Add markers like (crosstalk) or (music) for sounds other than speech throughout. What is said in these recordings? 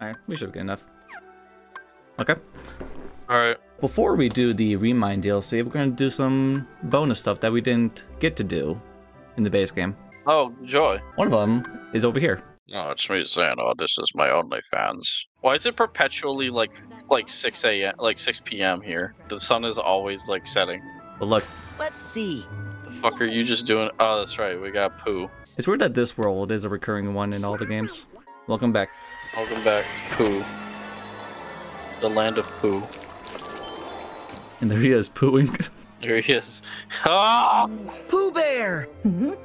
Alright, we should be good enough. Okay. Alright. Before we do the Remind DLC, we're going to do some bonus stuff that we didn't get to do in the base game. Oh, joy. One of them is over here. Oh, it's me saying, oh, this is my OnlyFans. Why is it perpetually like like 6 a.m. like 6 p.m. here? The sun is always like setting. But look, Let's see. The fuck are you just doing? Oh, that's right. We got poo. it's weird that this world is a recurring one in all the games. Welcome back. Welcome back, poo. The land of poo. And there he is, pooing. (laughs) Here he is. Ah! (laughs) Pooh Bear! (laughs)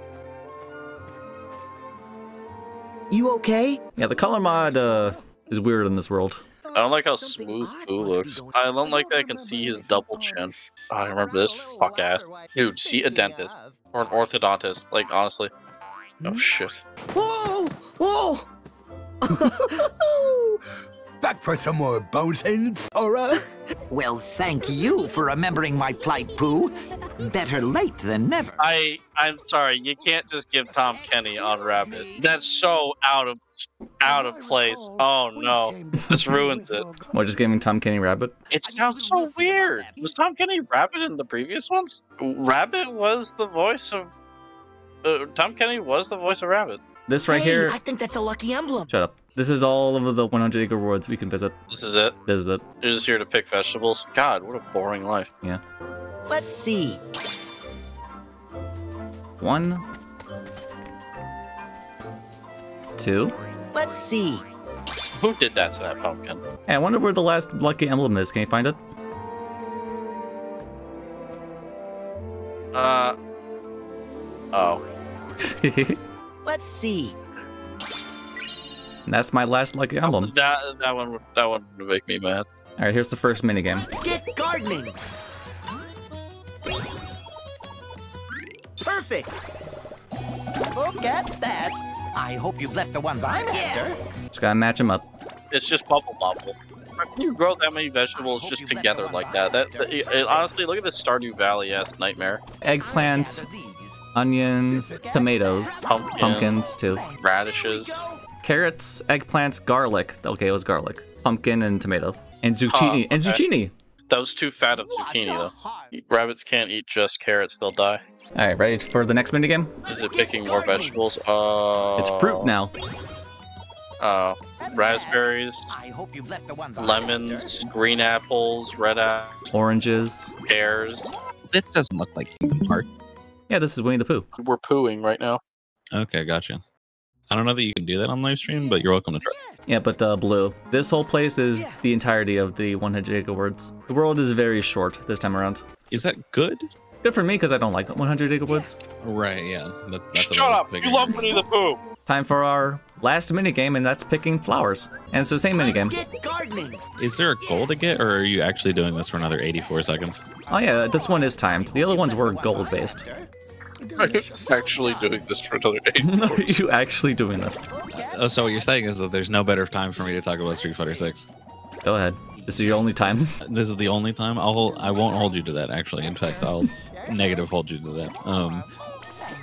You okay? yeah, the color mod uh, is weird in this world. I don't like how smooth Pooh looks. I don't like that I can see his double chin. Oh, I remember this fuck ass. Dude, see a dentist. Or an orthodontist, like honestly. Oh shit. Whoa! Whoa! (laughs) Back for some more bosun, Sora? well, thank you for remembering my plight, Pooh. Better late than never. I I'm sorry, you can't just give Tom Kenny on Rabbit. That's so out of out of place. Oh no. This ruins it. What, just giving Tom Kenny Rabbit? It sounds so weird. Was Tom Kenny Rabbit in the previous ones? Rabbit was the voice of uh, Tom Kenny was the voice of Rabbit. This right Hey, here. I think that's a lucky emblem. Shut up. This is all of the 100 acre woods we can visit. This is it. Visit. You're just here to pick vegetables. God, what a boring life. Yeah. Let's see. One. Two. Let's see. Who did that to that pumpkin? Hey, I wonder where the last lucky emblem is. Can you find it? Uh. Oh. (laughs) Let's see. That's my last lucky emblem. That that one would that one would make me mad. All right, here's the first minigame. Get gardening. Perfect. Look at that. I hope you've left the ones I'm after. Just gotta match them up. It's just bubble bubble. How can you grow that many vegetables just together like that? That, that- it- it- honestly, look at this Stardew Valley ass nightmare. Eggplant, onions, tomatoes, Pumpkin. pumpkins too. Radishes. Carrots, eggplants, garlic. Okay, it was garlic. Pumpkin and tomato. And zucchini. Oh, And okay. zucchini. That was too fat of zucchini though. Rabbits can't eat just carrots; they'll die. All right, ready for the next minigame? Is it picking more vegetables? Uh. It's fruit now. Uh, raspberries, I hope you've left the ones lemons, green apples, red apples, Oranges. pears. This doesn't look like Kingdom Hearts. Yeah, this is Winnie the Pooh. We're pooing right now. Okay, gotcha. I don't know that you can do that on live stream, but you're welcome to try. Yeah, but uh, blue. This whole place is the entirety of the 100 acre woods. The world is very short this time around. Is that good? Good for me because I don't like 100 acre woods. Right, yeah. That, that's what Shut I was up! You love Winnie the Pooh. Time for our last minigame, and that's picking flowers. And it's the same minigame. Get gardening. Is there a goal to get, or are you actually doing this for another 84 seconds? Oh yeah, this one is timed. The other ones were gold based. Are you actually doing this for another eight (laughs) Are you actually doing this? Oh, so what you're saying is that there's no better time for me to talk about Street Fighter 6. Go ahead. This is your only time. (laughs) This is the only time I'll hold, I won't hold you to that. Actually, in fact, I'll negative hold you to that. Um,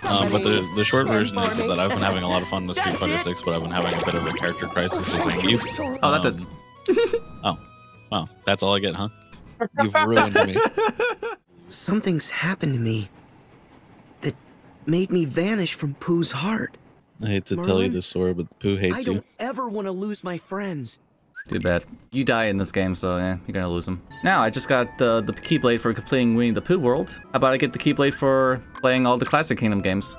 um, but the the short version is, is that I've been having a lot of fun with Street Fighter 6, but I've been having a bit of a character crisis with Zangief. Oh, that's it. Um, oh, wow, that's all I get, huh? You've ruined me. Something's happened to me that made me vanish from Pooh's heart. I hate to tell you this, Sora, but Pooh I hates you. I don't ever want to lose my friends. Too bad. You die in this game, so yeah, you're gonna lose them. Now, I just got uh, the Keyblade for completing Winnie the Pooh world. How about I get the Keyblade for playing all the Classic Kingdom games?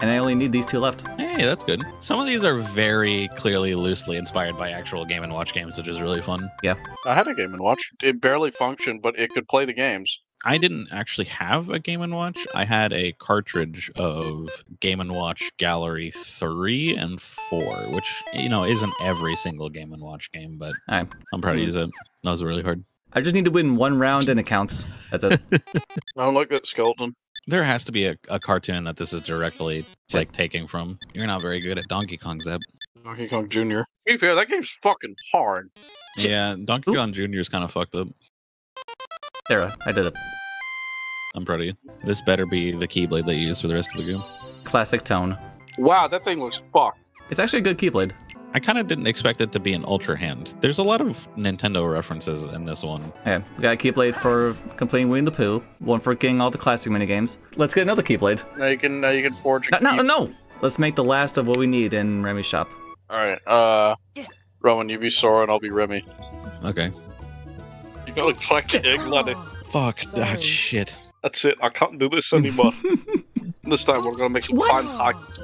And I only need these two left. Hey, that's good. Some of these are very clearly loosely inspired by actual Game and Watch games, which is really fun. Yeah. I had a Game and Watch. It barely functioned, but it could play the games. I didn't actually have a Game and Watch. I had a cartridge of Game and Watch Gallery 3 and 4, which, you know, isn't every single Game and Watch game, but Alright. I'm proud to use it. That was really hard. I just need to win one round and it counts. That's it. (laughs) I don't like that skeleton. There has to be a, a cartoon that this is directly like taking from. You're not very good at Donkey Kong, Zeb. Donkey Kong Jr. To be fair, that game's fucking hard. Yeah, Donkey Oop. Kong Jr. is kind of fucked up. There, I did it. I'm proud of you. This better be the Keyblade that you use for the rest of the game. Classic tone. Wow, that thing looks fucked. It's actually a good Keyblade. I kind of didn't expect it to be an Ultra Hand. There's a lot of Nintendo references in this one. Okay, we got a Keyblade for completing Winnie the Pooh, one for getting all the classic minigames. Let's get another Keyblade. Now you can now you can forge a No, no, key. no! Let's make the last of what we need in Remy's shop. All right. Uh, Rowan, you be Sora and I'll be Remy. Okay. You gotta collect the egg, laddie. Fuck Sorry. that shit. That's it. I can't do this anymore. (laughs) this time we're gonna make some What? fine hacks.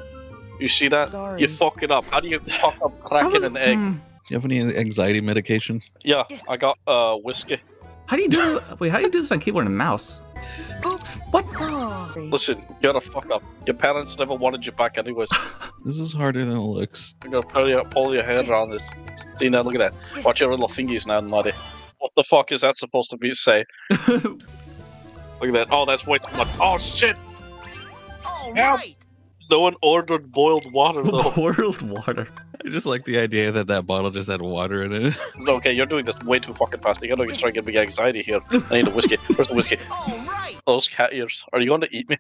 You see that? Sorry. You fuck it up. How do you fuck up cracking was- an egg? mm, Do you have any anxiety medication? Yeah, I got uh whiskey. how do you do this? Wait, how do you do this on keyboard and mouse? Sorry. Listen, you're a fuck up. Your parents never wanted you back anyways. (laughs) This is harder than it looks. I'm gonna pull your, pull your head around this. See now, look at that. Watch your little fingers now, laddie. What the fuck is that supposed to be say? (laughs) Look at that. Oh, that's way too much. Oh shit! All Help. right. No one ordered boiled water though. (laughs) Boiled water. I just like the idea that that bottle just had water in it. (laughs) okay, you're doing this way too fucking fast. You gotta start getting me anxiety here. I need a whiskey. Where's the whiskey? All right. Those cat ears. Are you going to eat me?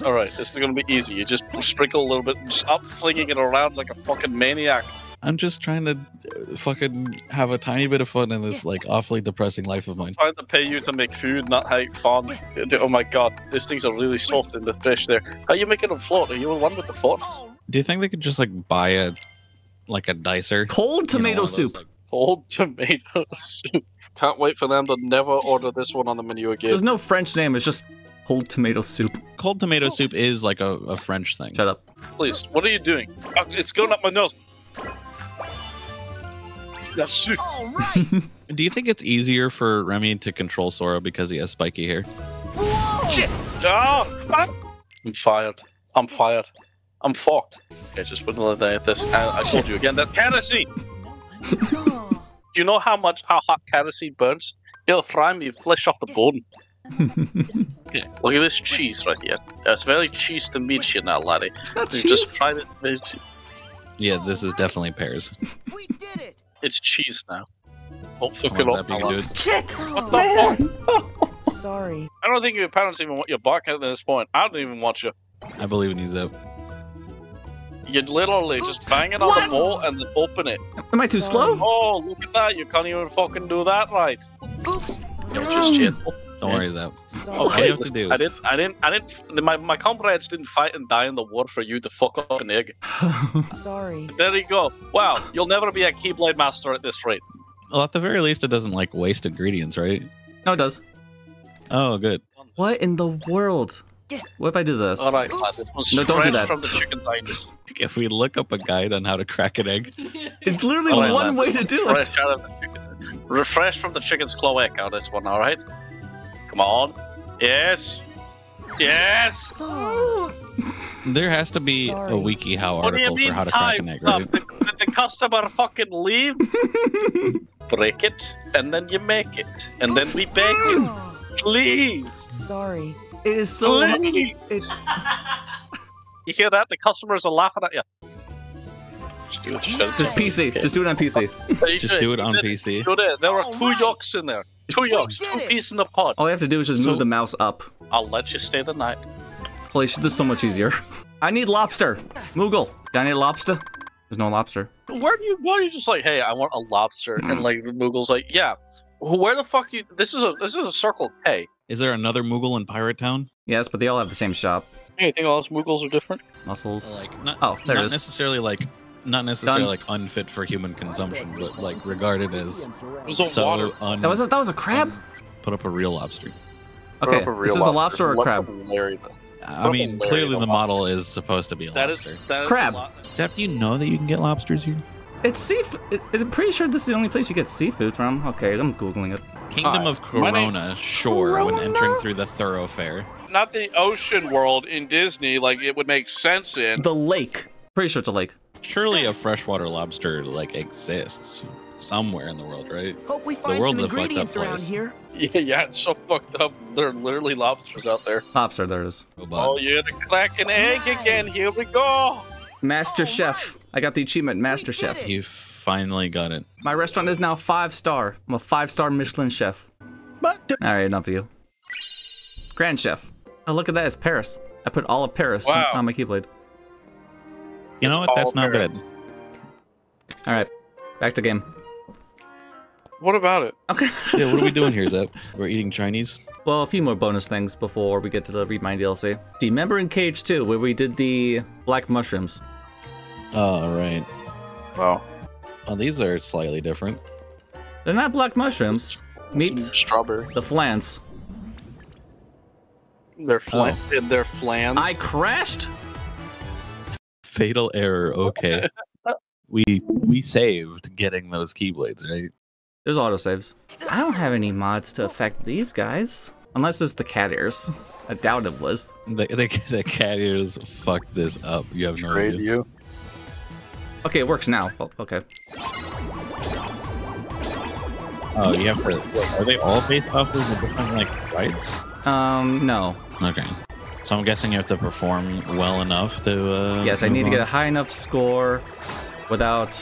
Alright, this is gonna be easy. You just sprinkle a little bit. And stop flinging it around like a fucking maniac. I'm just trying to uh, fucking have a tiny bit of fun in this like awfully depressing life of mine. I'm trying to pay you to make food, not have fun. Oh my god, these things are really soft in the fish there. How you making them float? Are you the one with the fork? Do you think they could just like buy a like a dicer? Cold You know, tomato those, soup. like- Cold tomato (laughs) soup. Can't wait for them to never order this one on the menu again. There's no French name, it's just cold tomato soup. cold tomato soup is like a, a French thing. Shut up. Please, what are you doing? Oh, it's going up my nose. That soup. All right. (laughs) Do you think it's easier for Remy to control Sora because he has spiky hair? Oh, fuck. I'm fired. I'm fired. I'm fucked. Okay, just wouldn't let that- this. I, I told you again. That's kerosene. Do (laughs) you know how much how hot kerosene burns? It'll fry me flesh off the bone. (laughs) Okay, look at this cheese right here. It's very cheese to meet you now, laddie. It's not You cheese. just fried it. Yeah, this is definitely pears. we did it. It's cheese now. Oh, fuck Come it on, up. that big now. What the fuck? (laughs) Sorry. I don't think your parents even want your back at this point. I don't even want you. I believe in you, Zep. You literally just bang it on the bowl and then open it. Am I too Sorry. slow? Oh, look at that. You can't even fucking do that right. Oops. You're just um, gentle. Don't worry, Zep. Sorry. All you have to do I didn't, I didn't, I didn't, my, my comrades didn't fight and die in the war for you to fuck up an egg. (laughs) Sorry. There you go. Wow, you'll never be a Keyblade master at this rate. well, at the very least, it doesn't like waste ingredients, right? no, it does. Oh, good. What in the world? What if I do this? Alright, lad, this No, don't do fresh that. from the chicken tines. (laughs) If we look up a guide on how to crack an egg, (laughs) It's literally Alright, one lad, way to do it. fresh out of the chicken. Refresh from the chicken's cloaca, oh, this one, alright? Come on. Yes. Yes. (gasps) there has to be Sorry. a WikiHow What do you article mean for how to crack an egg, up? right? Did, did the customer fucking leave? (laughs) Break it, and then you make it, and then we bake it. Please. Sorry. It is so. Please. It's, (laughs) You hear that? The customers are laughing at you. Just do it. Just, just PC. Just do it on PC. Just do it on PC. Do it. There are two oh, Alright. yolks in there. Two oh, yolks. did Two it. pieces in the pod. All you have to do is just So- move the mouse up. I'll let you stay the night. Holy shit, this is so much easier. (laughs) I need lobster. Moogle. Do I need lobster? There's no lobster. Where do you? Why are you just like, hey, I want a lobster, and like the Moogle's like, yeah. Where the fuck do you? This is a this is a Circle K. Is there another Moogle in Pirate Town? Yes, but they all have the same shop. Anything else? Moogles are different. Muscles. Like not, Oh, there it not necessarily like not necessarily Done. like unfit for human consumption, but like regarded as There's so water. un. that was a, that was a crab. Put up a real lobster. Okay, Or this is a lobster or a crab. Larry, I mean, Larry clearly the the model is supposed to be a That is lobster. that is Crab. A. Zap, do you know that you can get lobsters here? It's seafood. It, I'm pretty sure this is the only place you get seafood from. Okay, I'm googling it. Kingdom Hi, of my name- Corona, sure, when entering through the thoroughfare. Not the ocean world in Disney, like it would make sense in. The lake. Pretty sure it's a lake. Surely a freshwater lobster like exists somewhere in the world, right? Hope we find world's some a fucked up ingredients around place. here. (laughs) Yeah, yeah, it's so fucked up. There are literally lobsters out there. Lobster, there it is. Oh, Oh, yeah, the crack an egg again. Here we go. Master oh, Chef. I got the achievement Master Chef. you finally got it. My restaurant is now five star. I'm a five star Michelin chef. But All right, enough of you. Grand Chef. Oh, look at that. It's Paris. I put all of Paris Wow. on my Keyblade. You know what? That's not parrots. bad. All right, back to game. What about it? Okay. (laughs) Yeah, what are we doing here, Zep? (laughs) We're eating Chinese? well, a few more bonus things before we get to the Re:Mind DLC. Do you remember in KH2 where we did the black mushrooms? Oh, right. Wow. Oh, these are slightly different. They're not black mushrooms. Meat. strawberry. the flans. They're flan. Oh. They're flans. I crashed. Fatal error. Okay. we we saved getting those keyblades, right? There's autosaves. I don't have any mods to affect these guys. Unless it's the cat ears. I doubt it was. The the, the cat ears fucked this up. You have no Great idea. you. Okay, it works now. Oh, okay. Oh, you have to. Are they all based off of the different like rights? Um, no. Okay. So I'm guessing you have to perform well enough to. Uh, Yes, I move need to get a high enough score without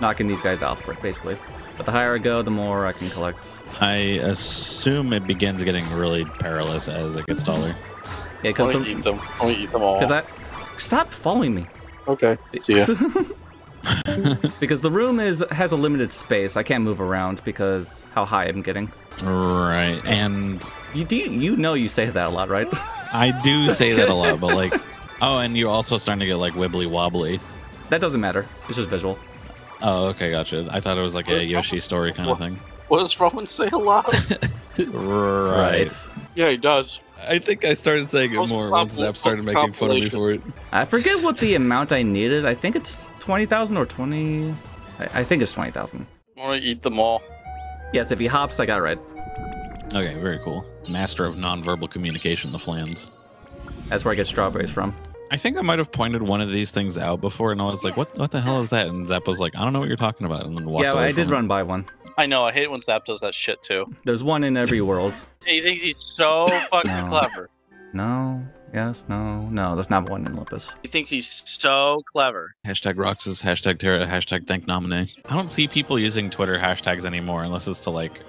knocking these guys off, basically. But the higher I go, the more I can collect. I assume it begins getting really perilous as it gets taller. Yeah, because Only the, eat them. Only eat them all. because I stop following me. Okay. See ya. (laughs) (laughs) because the room is has a limited space. I can't move around because how high I'm getting. Right, and You do you know you say that a lot, right? (laughs) I do say that a lot, but like, (laughs) oh, and you're also starting to get like wibbly wobbly. that doesn't matter. It's just visual. Oh, okay, gotcha. I thought it was like a Yoshi story kind of thing. What does Roman say a lot? (laughs) Right. yeah, he does. I think I started saying it more once compil- Zap started making fun of me for it. I forget what the amount I needed. I think it's twenty thousand or twenty. I, I think it's twenty thousand. I want to eat them all. Yes, if he hops, I got it right. Okay, very cool. Master of nonverbal communication, the flans. That's where I get strawberries from. I think I might have pointed one of these things out before, and I was like, "What? What the hell is that?" And Zap was like, "I don't know what you're talking about," and then walked yeah, away I did from run by one. I know. I hate when Zap does that shit too. There's one in every world. (laughs) He thinks he's so (coughs) fucking No. clever. No, yes, no, no. There's not one in Olympus. He thinks he's so clever. Hashtag Roxas, hashtag Terra, hashtag Thank Nominee. I don't see people using Twitter hashtags anymore unless it's to like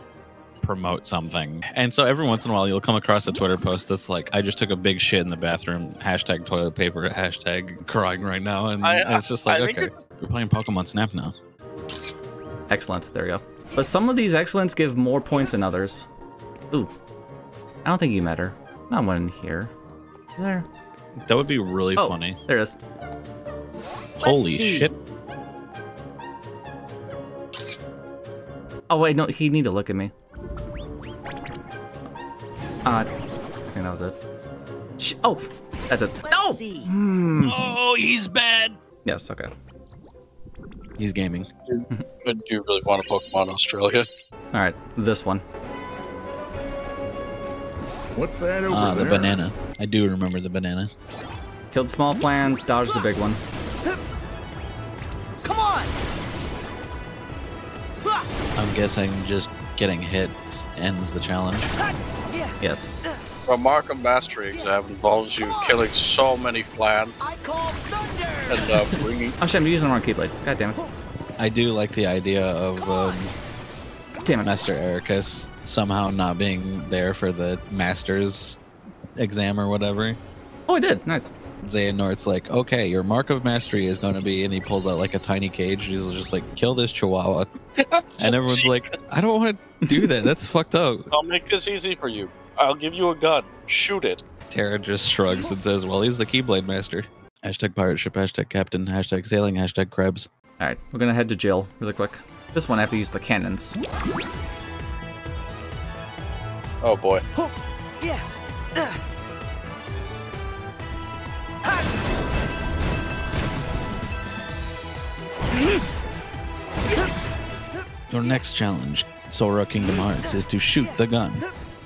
promote something. And so every once in a while you'll come across a Twitter post that's like, I just took a big shit in the bathroom, hashtag toilet paper, hashtag crying right now. And, I- and it's just like, I okay, we're playing Pokemon Snap now. Excellent. There we go. But some of these excellents give more points than others. Ooh. I don't think you matter. Not one here. There. That would be really Oh. funny. There it is. Holy see. shit. Oh wait, no, he need to look at me. Uh, I think that was it. Sh oh, that's it. No. see. Hmm. Oh, he's bad. Yes. Okay. He's gaming. But do you really want a Pokemon Australia? All right. This one. What's that over Ah, the there? banana. I do remember the banana. Killed small flans, dodged the big one. Come on! I'm guessing just getting hit ends the challenge. Yes. A Mark of Mastery exam involves you killing so many flan I call thunder! and uh, bringing. Oh shit, I'm using the wrong keyblade. God damn it. I do like the idea of um, Damn it. Master Eraqus somehow not being there for the master's exam or whatever. Oh, I did. Nice. Xehanort's like, okay, your mark of mastery is going to be, and he pulls out like a tiny cage. He's just like, kill this chihuahua. (laughs) And everyone's like, I don't want to do that. That's fucked up. (laughs) I'll make this easy for you. I'll give you a gun. Shoot it. Terra just shrugs and says, well, he's the Keyblade Master. Hashtag pirate ship, hashtag captain, hashtag sailing, hashtag Krebs. All right, we're gonna head to jail really quick. This one I have to use the cannons. Oh boy. Oh, (gasps) Yeah! Uh. Your next challenge, Sora Kingdom Hearts, is to shoot the gun.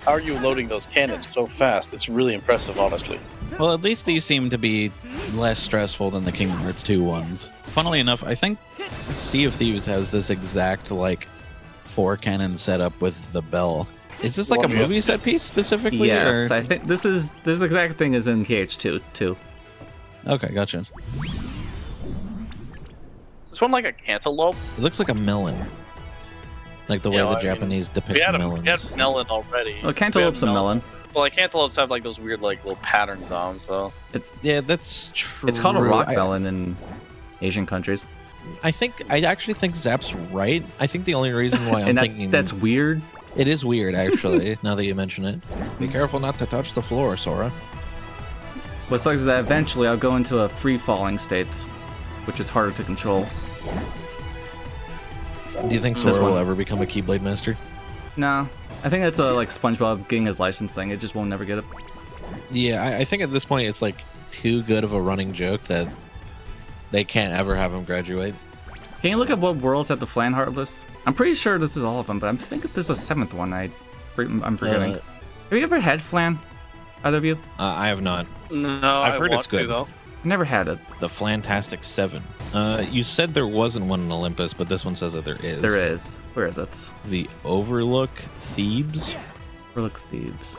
How are you loading those cannons so fast? It's really impressive, honestly. Well, at least these seem to be less stressful than the Kingdom Hearts 2 ones. Funnily enough, I think Sea of Thieves has this exact, like, four cannon setup with the bell. Is this like a movie set piece specifically? Yes, or- I think this is this exact thing is in KH2 too. Okay, gotcha. Is this one like a cantaloupe? It looks like a melon. Like the way Yeah, the I mean, Japanese depict We had a melons. we had melon already. Well, cantaloupe's a We have melon. Well, like cantaloupes have like those weird like little patterns on them. So Yeah, that's true. It's called a rock I- melon in Asian countries. I think I actually think Zap's right. I think the only reason why (laughs) I'm and that, thinking that's weird. it is weird actually. (laughs) now that you mention it, be careful not to touch the floor, Sora. What sucks is that eventually I'll go into a free falling state, which is harder to control. Do you think Sora will ever become a Keyblade master? No, I think that's a like SpongeBob getting his license thing. It just won't never get it. Yeah, I, I think at this point it's like too good of a running joke that they can't ever have him graduate. Can you look at what worlds have the Flan Heartless? I'm pretty sure this is all of them, but I'm thinking there's a seventh one. I, I'm forgetting. Uh, have you ever had Flan? Either of you? Uh, I have not. No, I've I heard want it's good. To, though. Never had it. The Flantastic Seven. Uh, you said there wasn't one in Olympus, but this one says that there is. There is. Where is it? The Overlook Thebes. Overlook Thebes.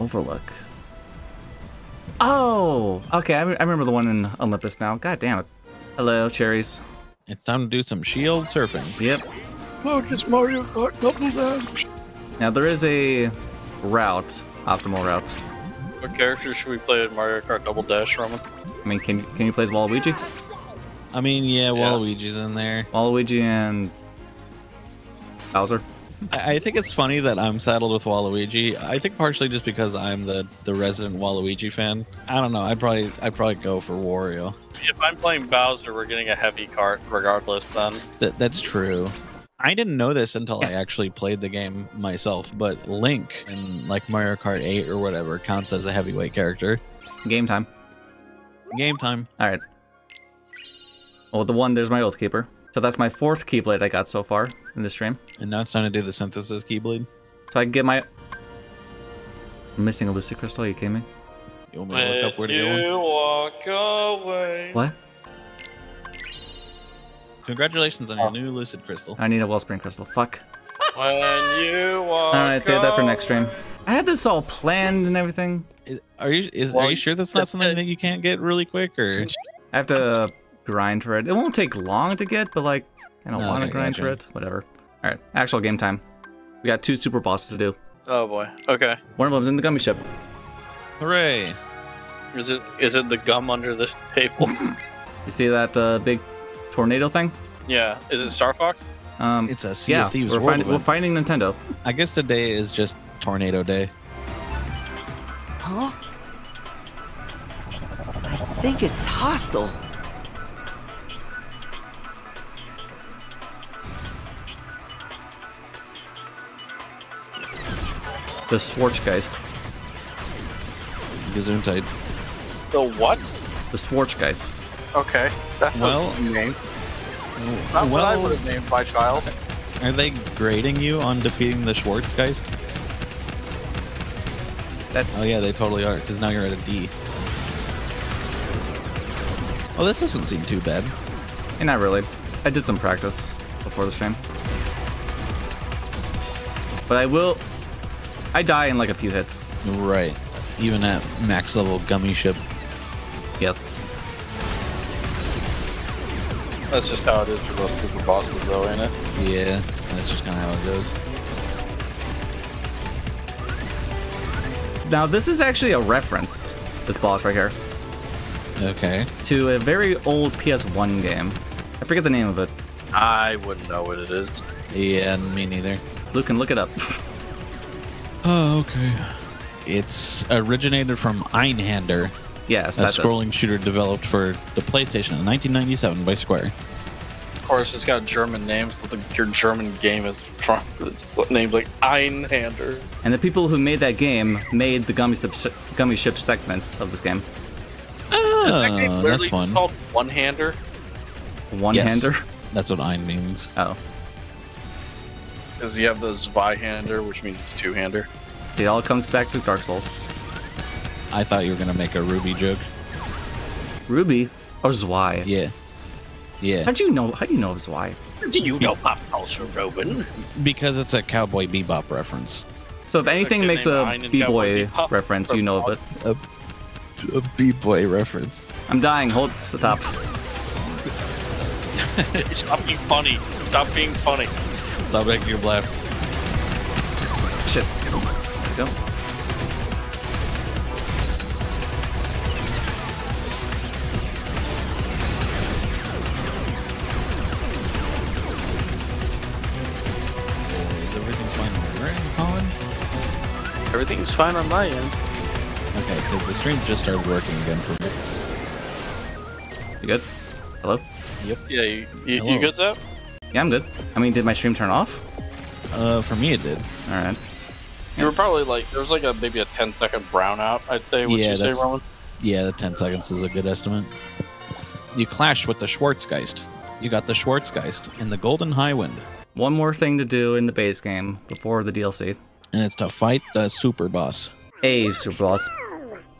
Overlook. Oh, okay. I, re- I remember the one in Olympus now. God damn it. Hello, cherries. It's time to do some shield surfing. Yep. Oh, it's Mario Kart Double Dash. Now there is a route, optimal routes. What character should we play at Mario Kart Double Dash, Roman? I mean, can can you play as Waluigi? I mean, yeah, Waluigi's in there. Waluigi and Bowser. I, I think it's funny that I'm saddled with Waluigi. I think partially just because I'm the, the resident Waluigi fan. I don't know. I'd probably I'd probably go for Wario. If I'm playing Bowser, we're getting a heavy cart regardless then. That that's true. I didn't know this until Yes. I actually played the game myself, but Link in like Mario Kart 8 or whatever counts as a heavyweight character. Game time. Game time. All right. Well, the one there's my old keeper. So that's my fourth keyblade I got so far in this stream. And now it's time to do the synthesis keyblade. So I can get my. I'm missing a Lucid Crystal. Are you kidding me? You want me to look up where to get one? you walk away. What? Congratulations on your new Lucid Crystal. I need a Wellspring Crystal. Fuck. When you walk All right, save that for next stream. I had this all planned and everything. Is- Are you is Well, are you sure that's not something that you can't get really quick or I have to grind for it. It won't take long to get, but like, I don't No, want to okay, grind for it. Whatever. All right, actual game time. We got two super bosses to do. Oh boy. Okay. One of them's in the gummy ship. Hooray! Is it is it the gum under the table? (laughs) You see that uh, big tornado thing? yeah. Is it Star Fox? Um, It's a Sea yeah, of Thieves we're, world finding, we're finding Nintendo. I guess today is just Tornado Day. Huh? I think it's hostile. The Schwarzgeist. Gesundheit. The what? The Schwarzgeist. Okay. That's Well- a name. Not what I well- would have named my child. (laughs) Are they grading you on defeating the Schwarzgeist? That- Oh yeah, they totally are, because now you're at a D. Oh, this doesn't seem too bad. And not really. I did some practice before the stream. But I will. I die in like a few hits. Right. Even at max level gummy ship. Yes. That's just how it is for most super bosses, though, ain't it? Yeah, that's just kind of how it goes. Now this is actually a reference. This boss right here Okay. to a very old PS1 game. I forget the name of it. I wouldn't know what it is. Yeah, me neither. Luke can look it up. Oh, okay. It's originated from Einhander, yes, a that's it. scrolling shooter developed for the PlayStation in 1997 by Square. Of course, it's got German names. but the- Your German game is from it's named like Einhander. And the people who made that game made the gummy ship, gummy ship segments of this game. Ah, is that game Oh, that's fun. called One Hander? One Yes. hander. That's what Ein means. (laughs) Oh, Because you have the Zweihander, which means two hander. it all comes back to Dark Souls. I thought you were gonna make a Ruby joke. Ruby or Zwei? Yeah. Yeah. How do you know? How do you know of Zwei? Do you know Pop Culture, Robin? Because it's a Cowboy Bebop reference. So if anything makes name a Ein and b-boy Bebop reference, you know of it. A, a B-boy reference. I'm dying. Hold stop. (laughs) Stop being funny. Stop being funny. Stop making your laugh. Shit. Go. Everything's fine on my end. Okay, because the stream just started working again for me. You good? Hello? Yep. Yeah, you, you, you good, Zap? Yeah, I'm good. I mean, did my stream turn off? Uh, for me it did. All right. You were probably like, there was like a maybe a 10 second brownout, I'd say. Would Yeah, you say, Roman? Yeah, the 10 seconds is a good estimate. You clashed with the Schwarzgeist. You got the Schwarzgeist in the Golden Highwind. One more thing to do in the base game before the DLC. And it's to fight the super boss. A super boss.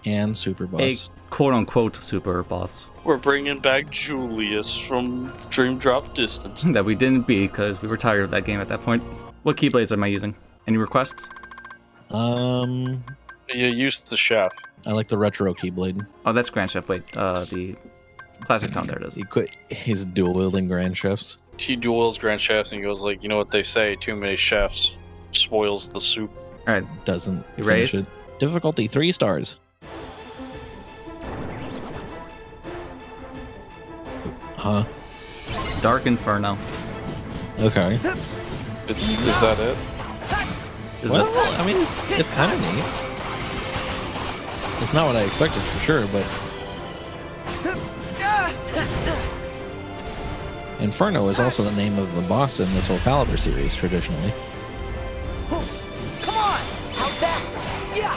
And super boss. A quote unquote super boss. We're bringing back Julius from Dream Drop Distance. (laughs) that we didn't beat because we were tired of that game at that point. What keyblades am I using? Any requests? Um, You used the chef. I like the retro Keyblade. Oh, that's Grand Chef. Wait, uh, the classic tone. There it is. He quit. He's dual wielding grand chefs. He duels Grand Chefs and he goes like, you know what they say, too many chefs spoils the soup. All right, Doesn't You finish ready? it. Difficulty three stars. Huh? Dark Inferno. Okay. Is, is that it? Is well, it? I mean, it's kind of neat. It's not what I expected for sure, but Inferno is also the name of the boss in this Soul Calibur series traditionally. Come on! How's that? Yeah!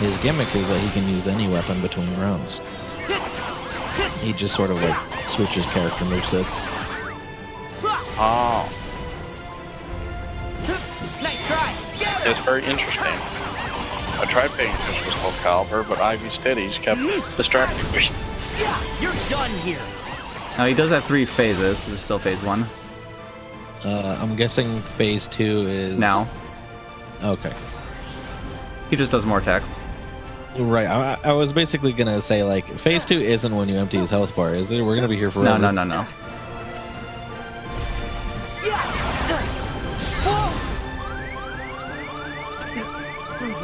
His gimmick is that he can use any weapon between rounds. He just sort of like switches character movesets. Oh. Nice try! Get It's very interesting. I tried paying attention to Soul Calibur, but Ivy's titties kept mm-hmm. distracting me. Yeah! You're done here! Now he does have three phases. This is still phase one. Uh, I'm guessing phase two is Now Okay, he just does more attacks. right. I, I was basically gonna say like phase two isn't when you empty his health bar, is it? We're gonna be here forever. No, no, no, no.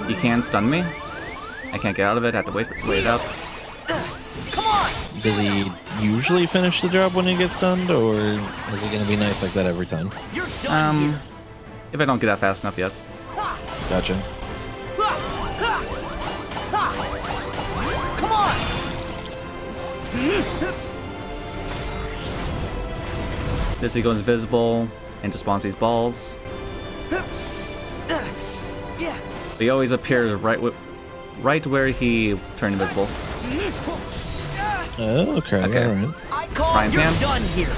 He can stun me. I can't get out of it. I have to wait, wait it out. Come on! Does he usually finish the job when he gets stunned, or is he gonna be nice like that every time? Um, if I don't get out fast enough, yes. Gotcha. Come on! This he goes invisible and just spawns these balls. He always appears right, wi- right where he turned invisible. Oh, okay, Okay. all right. I call Frying you're pan? done here!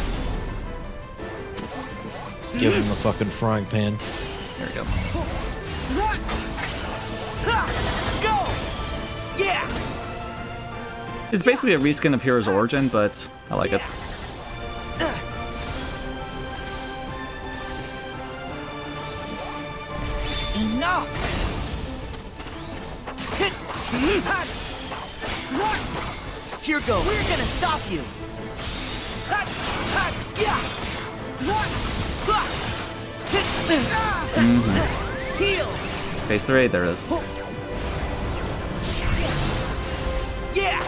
Give him the fucking frying pan. There we go. Go! Yeah! It's basically a reskin of Hero's Origin, but I like it. Here goes. We're gonna stop you. Mm-hmm. Heal. Phase three, there it is. Yeah.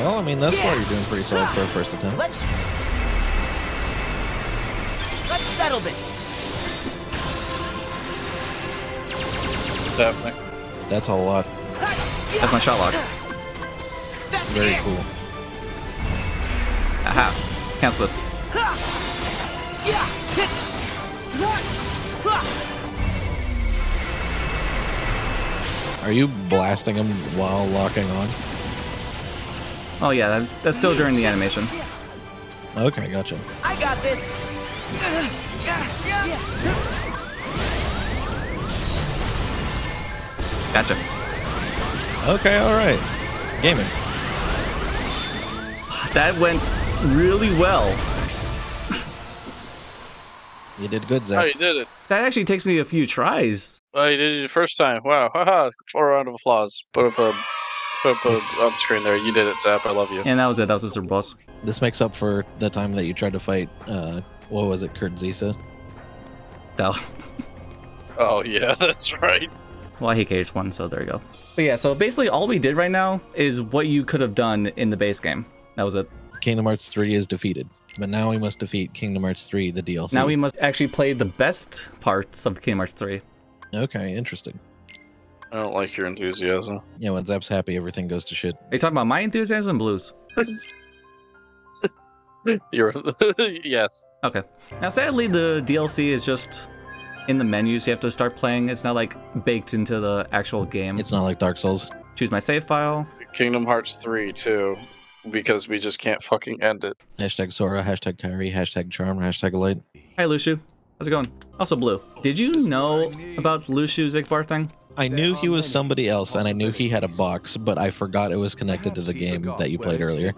Well, I mean, that's why you're doing pretty solid for a first attempt. Let's let's settle this. Definitely. That's a lot. That's my shot lock. That's Very cool. Aha. Cancel it. Are you blasting him while locking on? Oh yeah, that's, that's still during the animation. Okay, gotcha. I got this. Gotcha. Okay, all right. Gaming. That went really well. You did good, Oh, Zach. you did it. That actually takes me a few tries. Oh, you did it the first time. Wow. Haha. For a round of applause. Put up a put up a Yes. on screen there. You did it, Zap. I love you. And that was it. That was just a boss. This makes up for the time that you tried to fight, uh, what was it, Kurt Zisa? Oh. (laughs) Oh yeah, (laughs) that's right. Well, I hate KH1, so there you go. But yeah, so basically all we did right now is what you could have done in the base game. That was it. Kingdom Hearts 3 is defeated, but now we must defeat Kingdom Hearts 3, the DLC. Now we must actually play the best parts of Kingdom Hearts 3. Okay, interesting. I don't like your enthusiasm. Yeah, when Zap's happy, everything goes to shit. Are you talking about my enthusiasm, Blues? (laughs) You're (laughs) yes. Okay. Now, sadly, the DLC is just in the menus you have to start playing. It's not like baked into the actual game. It's not like Dark Souls. Choose my save file. Kingdom Hearts 3 too, because we just can't fucking end it. Hashtag Sora, hashtag Kairi, hashtag Charm, hashtag Light. Hi, Luxu. How's it going? Also, Blue. Did you know about Luxu Xigbar thing? I knew he was somebody else, and I knew he had a box, but I forgot it was connected to the game that you played earlier.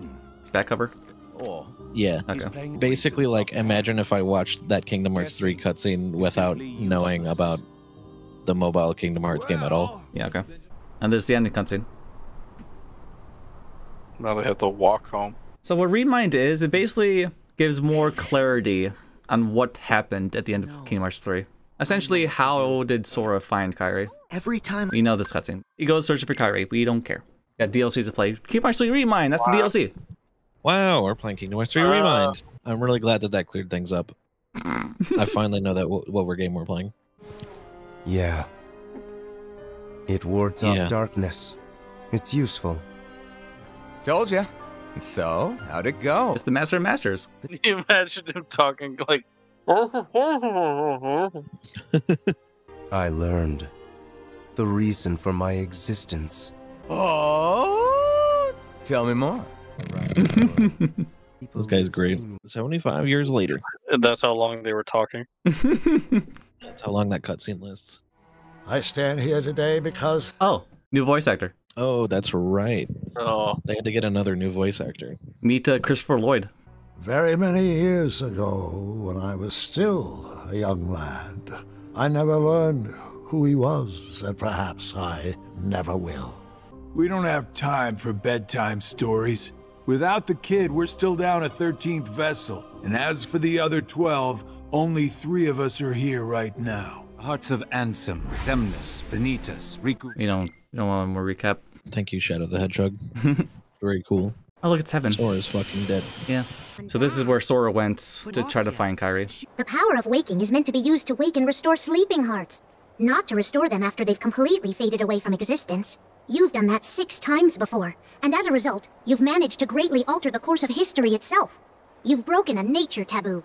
Back cover. Oh Yeah. Okay. Basically, like, imagine if I watched that Kingdom Hearts 3 cutscene without knowing about the mobile Kingdom Hearts game at all. Yeah, okay. And there's the ending cutscene. Now they have to walk home. So what Remind is, it basically gives more clarity on what happened at the end of Kingdom Hearts 3. Essentially, how did Sora find Kairi? Every time We know this cutscene. He goes searching for Kairi. We don't care. Got DLCs to play. Kingdom Hearts 3 Remind. That's the DLC. Wow, we're playing Kingdom Hearts 3 Uh. Remind. I'm really glad that that cleared things up. (laughs) I finally know that w- what we're game we're playing. Yeah. It wards Yeah. off darkness. It's useful. Told ya. So, how'd it go? It's the Master of Masters. (laughs) Can you imagine him talking like? (laughs) I learned the reason for my existence. Oh, Tell me more. (laughs) This guy's great. 75 years later. And that's how long they were talking. That's how long that cutscene lists. I stand here today because oh, new voice actor. Oh, that's right. Oh, They had to get another new voice actor. Meet uh, Christopher Lloyd. very many years ago, when I was still a young lad, I never learned who he was, and perhaps I never will. We don't have time for bedtime stories. Without the kid, we're still down a 13th vessel. And as for the other 12, only three of us are here right now. Hearts of Ansem, Xemnas, Vanitas, Riku. You don't, you uh, don't want more recap. Thank you, Shadow the Hedgehog. (laughs) Very cool. Oh, look, it's Heaven. Sora's fucking dead. Yeah. So this is where Sora went to try to find Kairi. The power of waking is meant to be used to wake and restore sleeping hearts, not to restore them after they've completely faded away from existence. You've done that six times before, and as a result, you've managed to greatly alter the course of history itself. You've broken a nature taboo.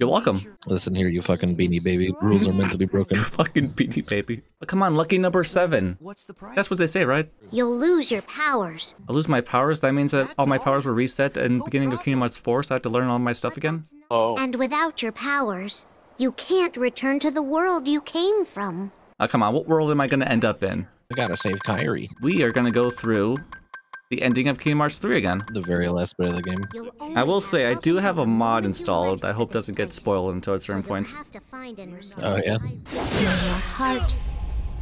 You're welcome. Listen here, you fucking beanie baby. Rules are meant to be broken. (laughs) Fucking beanie baby. But come on, lucky number seven. What's the price? That's what they say, right? You'll lose your powers. I lose my powers. That means that all my powers were reset in the beginning of Kingdom Hearts 4, so I have to learn all my stuff again. oh. And without your powers, you can't return to the world you came from. Oh, come on. What world am I going to end up in? I gotta save Kairi. We are going to go through the ending of Kingdom Hearts 3 again. The very last bit of the game. I will say, I do have a mod one installed. I hope doesn't get spoiled until a certain point. have to find and restore Oh, yeah? Your heart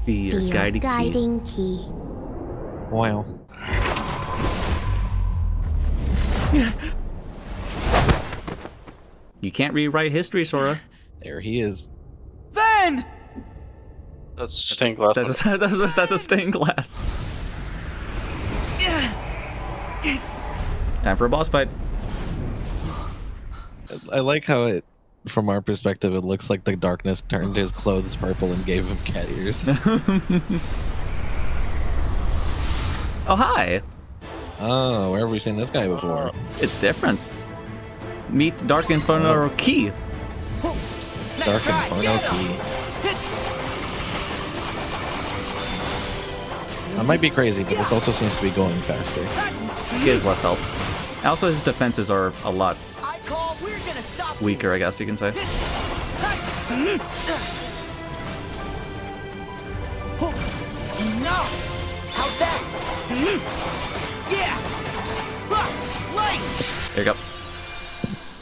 Be be your your guiding key. key. Wow. You can't rewrite history, Sora. There he is. Ven! That's stained glass. That's (laughs) that's that's a stained glass. Time for a boss fight. I like how it, from our perspective, it looks like the darkness turned his clothes purple and gave him cat ears. (laughs) Oh, hi. oh, where have we seen this guy before? It's different. Meet Dark Inferno oh. Key. Dark Inferno Key. I might be crazy, but this also seems to be going faster. He has less health. Also, his defenses are a lot I call. We're gonna stop. weaker, I guess you can say. No. How's that? Yeah. There you go.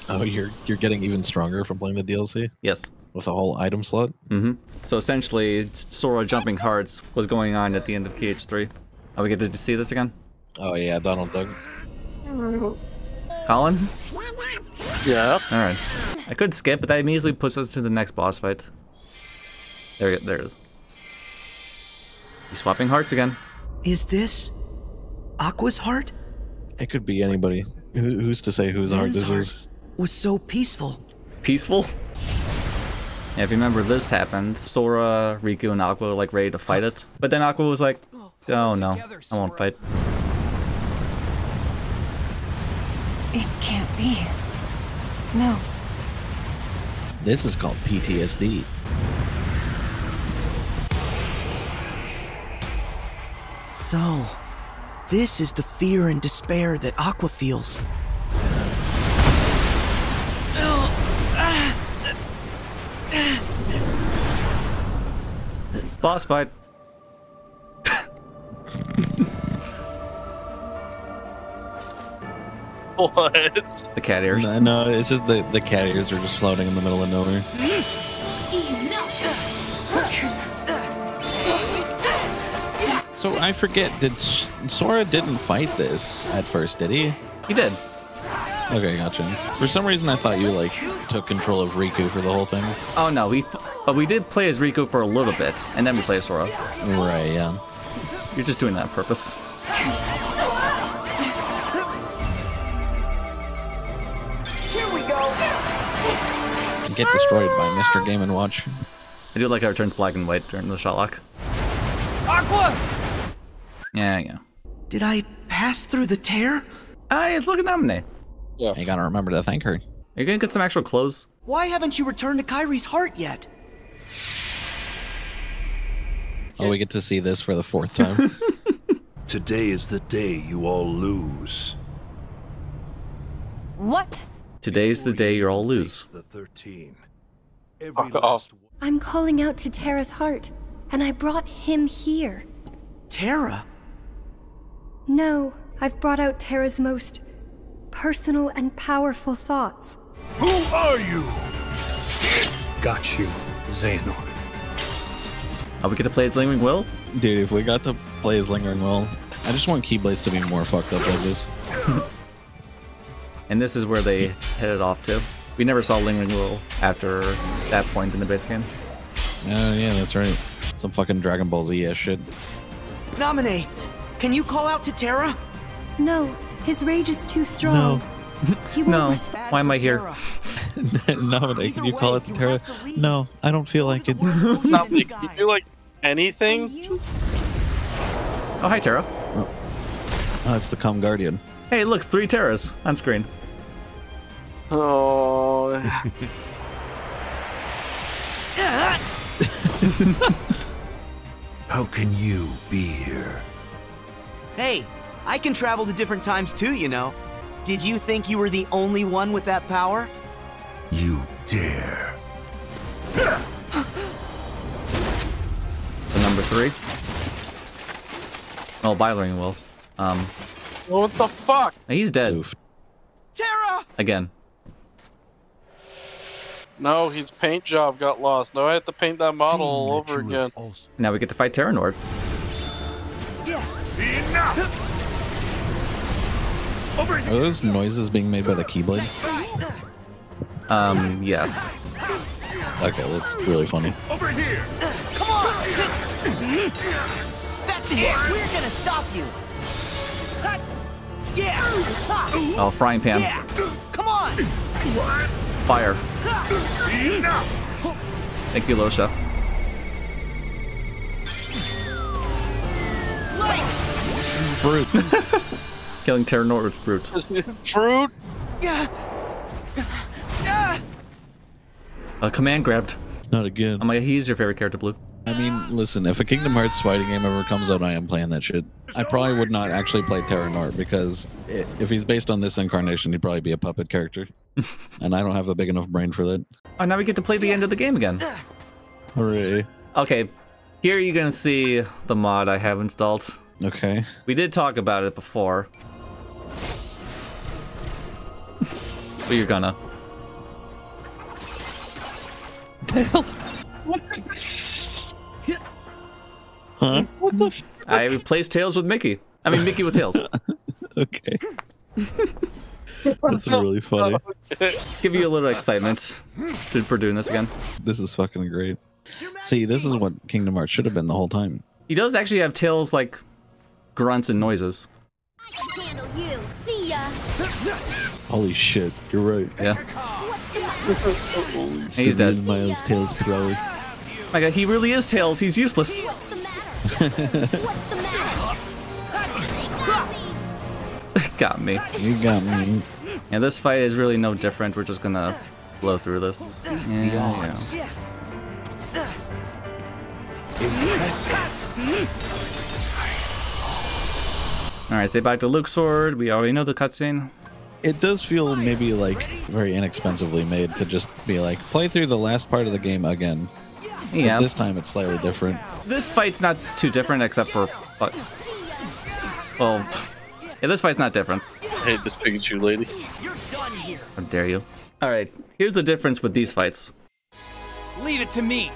Oh, you're you're getting even stronger from playing the DLC Yes. with a whole item slot. Mm-hmm. So essentially, Sora jumping hearts was going on at the end of KH3. Are we get to see this again? Oh yeah, Donald Duck. Colin? Yeah. Alright. I could skip, but that immediately puts us to the next boss fight. There, it- there it is. He's swapping hearts again. Is this Aqua's heart? It could be anybody. Who, who's to say whose heart this Ben's is? was so peaceful. Peaceful? Yeah, if you remember, this happened. Sora, Riku, and Aqua were like ready to fight it. But then Aqua was like, oh no, I won't fight. It can't be. No. This is called PTSD. So, this is the fear and despair that Aqua feels. Boss fight. (laughs) What? The cat ears. No, no, it's just the, the cat ears are just floating in the middle of nowhere. So I forget, did Sora didn't fight this at first, did he? He did. Okay, gotcha. For some reason, I thought you like took control of Riku for the whole thing. Oh no, we f- but we did play as Riku for a little bit, and then we play as Sora. Right, yeah. You're just doing that on purpose. Get destroyed by Mr. Game and Watch. I do like how it turns black and white during the shot lock. Aqua! Yeah, yeah. Did I pass through the tear? Hey, it's looking Naminé. Yeah. You gotta remember to thank her. Are you gonna get some actual clothes? Why haven't you returned to Kairi's heart yet? Oh, we get to see this for the fourth (laughs) time. Today is the day you all lose. What? Today's the day you're all lose. The 13. Fuck off. I'm calling out to Terra's heart, and I brought him here. Terra? No, I've brought out Terra's most personal and powerful thoughts. Who are you? Got you, Xehanort. Oh, we get to play as Lingering Will? Dude, if we got to play as Lingering Will, I just want Keyblades to be more fucked up like this. (laughs) And this is where they headed off to. We never saw Lingering Will after that point in the base game. Oh, yeah, that's right. Some fucking Dragon Ball Z ass shit. Namine, can you call out to Terra? No, his rage is too strong. (laughs) He won't No. respect. Why am I here? (laughs) no, can you call it to Terra? No, I don't feel like it. Not like, (laughs) you do like anything? Oh, hi, Terra. Oh. oh, it's the Calm Guardian. Hey, look, three Terras on screen. Oh. How can you be here? Hey, I can travel to different times too, you know. Did you think you were the only one with that power? You dare. The number three. Oh, by Lingering Will. Um, What the fuck? he's dead. Oof. Terra! Again. No, his paint job got lost. Now I have to paint that model all over again. Now we get to fight Terranort. Are those noises being made by the Keyblade? Um, yes. Okay, that's really funny. Over here! Come on! That's it! We're gonna stop you! Yeah! Oh, frying pan. Yeah! Come on! Fire. Thank you, Losha. Fruit. (laughs) Killing Terranort with fruit. (laughs) Fruit? Yeah! Yeah! A command grabbed. Not again. I'm like, he's your favorite character, Blue. I mean, listen, if a Kingdom Hearts fighting game ever comes out, I am playing that shit. I probably would not actually play Terranort because if he's based on this incarnation, he'd probably be a puppet character. (laughs) and I don't have a big enough brain for that. Oh, now we get to play the end of the game again. Hooray. Okay, here you're gonna see the mod I have installed. Okay. We did talk about it before. but you're gonna. Tails. What? Huh? What the f- I replaced Tails with Mickey. I mean, Mickey with Tails. (laughs) okay. (laughs) That's really funny. (laughs) Give you a little excitement for doing this again. This is fucking great. See, this is what Kingdom Hearts should have been the whole time. He does actually have Tails like grunts and noises. Handle you. See ya. Holy shit, you're right. Yeah. He's He's dead. Miles Tails Pro. My god, he really is Tails. He's useless. (laughs) got me. You got me. Yeah, this fight is really no different. We're just gonna blow through this. Yeah, yeah. Alright, say back to Luke's sword. We already know the cutscene. It does feel maybe like very inexpensively made to just be like play through the last part of the game again. But Yeah. this time it's slightly different. This fight's not too different except for... Well, yeah, this fight's not different. I hate this Pikachu lady. You're done here. How dare you. Alright, here's the difference with these fights. Leave it to me.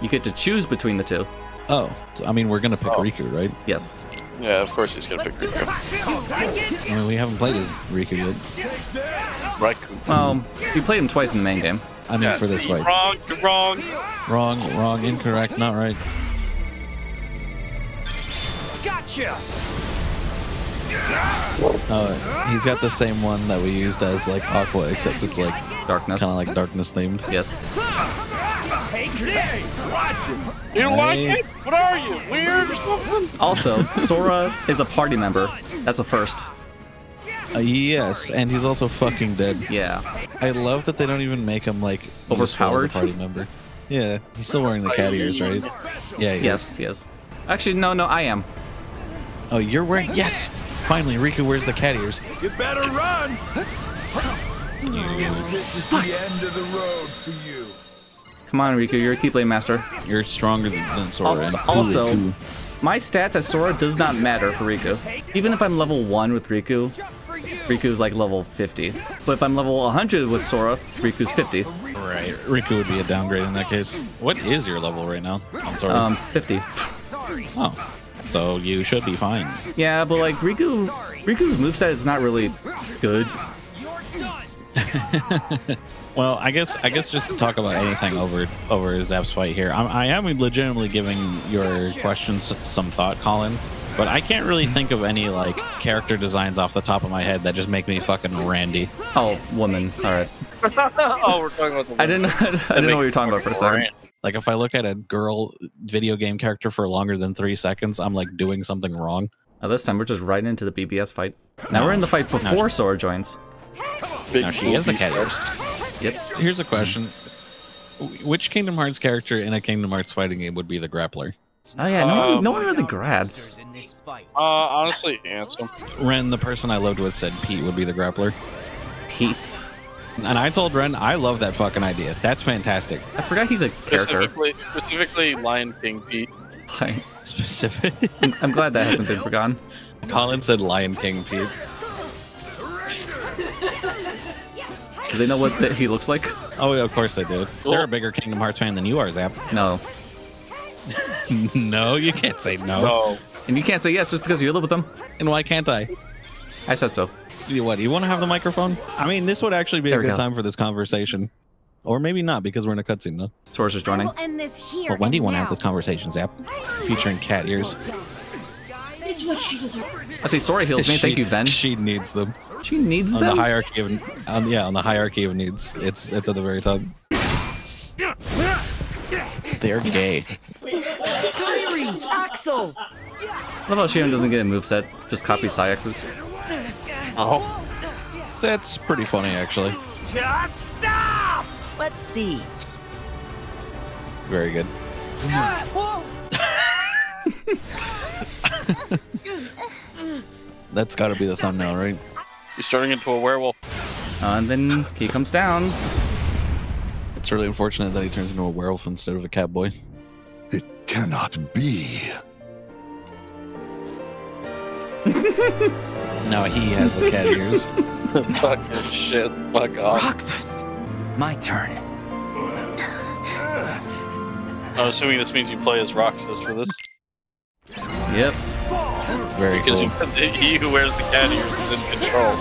You get to choose between the two. Oh, so, I mean we're gonna pick oh. Riku, right? Yes. Yeah, of course he's gonna pick Riku. I mean we haven't played as Riku yet. Raikou. Well, you played him twice in the main game. I mean for this fight. Wrong, wrong. Wrong, wrong, incorrect, not right. Gotcha. Uh, he's got the same one that we used as like Aqua, except it's like darkness, kind of like darkness themed. Yes. Take this. Watch it. You don't like it? What are you? Weird or something? Also, Sora is a party member. That's a first. Uh, yes, and he's also fucking dead. Yeah. I love that they don't even make him like useful as a Overpowered? party member. Yeah, he's still wearing the cat ears, right? Yeah. He Yes, Is. yes. Actually, no, no, I am. Oh, you're wearing. Yes. Finally, Riku wears the cat ears. You better run! This is the end of the road for you. Come on, Riku, you're a Keyblade Master. You're stronger than, than Sora. and Also, my stats as Sora does not matter for Riku. Even if I'm level 1 with Riku, Riku's like level 50. But if I'm level 100 with Sora, Riku's 50. Right. Riku would be a downgrade in that case. What is your level right now on Sora? Um, 50. oh. So you should be fine. Yeah, but like Riku, Riku's moveset is not really good. (laughs) Well, I guess I guess just to talk about anything over over Zap's fight here, I'm, I am legitimately giving your questions some thought, Colin. But I can't really think of any like character designs off the top of my head that just make me fucking Randy. Oh, woman. All right. (laughs) oh, we're talking about the. I didn't. (laughs) I didn't know what you were talking about for a second. Like if I look at a girl video game character for longer than three seconds, I'm like doing something wrong. Now this time we're just right into the BBS fight. Now we're in the fight before Sora joins. Now she is the cat. Yep. Here's a question: Which Kingdom Hearts character in a Kingdom Hearts fighting game would be the grappler? Oh yeah, no, one, Um, no one really grabs. Uh, honestly, Ansem. Ren, the person I lived with, said Pete would be the grappler. Pete. And I told Ren, I love that fucking idea. That's fantastic. I forgot he's a character. Specifically, specifically Lion King Pete. Like, (laughs) Specific. I'm glad that hasn't been forgotten. Colin said Lion King Pete. Do they know what that he looks like? Oh, yeah, of course they do. They're a bigger Kingdom Hearts fan than you are, Zap. No. (laughs) (laughs) no, you can't say no. No. And you can't say yes just because you live with them. And why can't I? I said so. You what? You want to have the microphone? I mean, this would actually be There a good go. time for this conversation, or maybe not because we're in a cutscene, no. Sora's is joining. We'll end this here. But when do you want to have now. this conversation, Zap? Featuring cat ears. It's what she deserves. I say Sora heals me. Thank you, Ven. She needs them. She needs on them. the hierarchy of um, yeah on the hierarchy of needs. It's it's at the very top. They're gay. Kairi! Axel! Love how Xion doesn't get a moveset, just copy Syx's. Oh, that's pretty funny actually. Just stop! Let's see. Very good. (laughs) That's got to be the thumbnail, right? He's turning into a werewolf. And then he comes down. It's really unfortunate that he turns into a werewolf instead of a cat boy. It cannot be. (laughs) Now he has the cat ears. (laughs) Fucking shit. Fuck off. Roxas! My turn. I'm assuming this means you play as Roxas for this. Yep. Very Because cool. (laughs) you- he who wears the cat ears is in control.